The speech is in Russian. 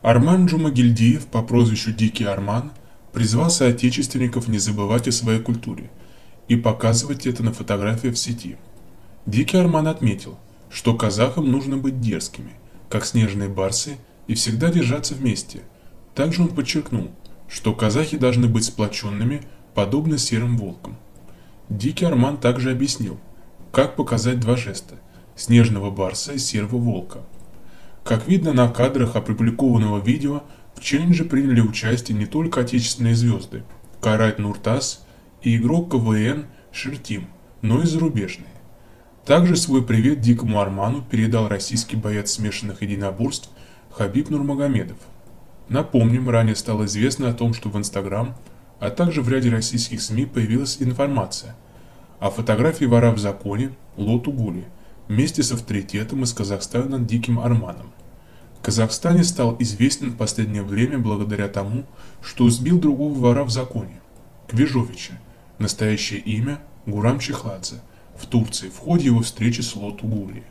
Арман Джумагильдиев по прозвищу Дикий Арман призвал соотечественников не забывать о своей культуре и показывать это на фотографиях в сети. Дикий Арман отметил, что казахам нужно быть дерзкими, как снежные барсы, и всегда держаться вместе. Также он подчеркнул, что казахи должны быть сплоченными, подобно серым волкам. Дикий Арман также объяснил, как показать два жеста – снежного барса и серого волка. Как видно на кадрах опубликованного видео, в челлендже приняли участие не только отечественные звезды – Карайт Нуртас и игрок КВН Шертим, но и зарубежные. Также свой привет Дикому Арману передал российский боец смешанных единоборств Хабиб Нурмагомедов. Напомним, ранее стало известно о том, что в Инстаграм, а также в ряде российских СМИ появилась информация о фотографии вора в законе Лоту Гули вместе с авторитетом из Казахстана Диким Арманом. В Казахстане стал известен в последнее время благодаря тому, что сбил другого вора в законе – Квежовича, настоящее имя Гурам Чехладзе – в Турции в ходе его встречи с Лоту Гули.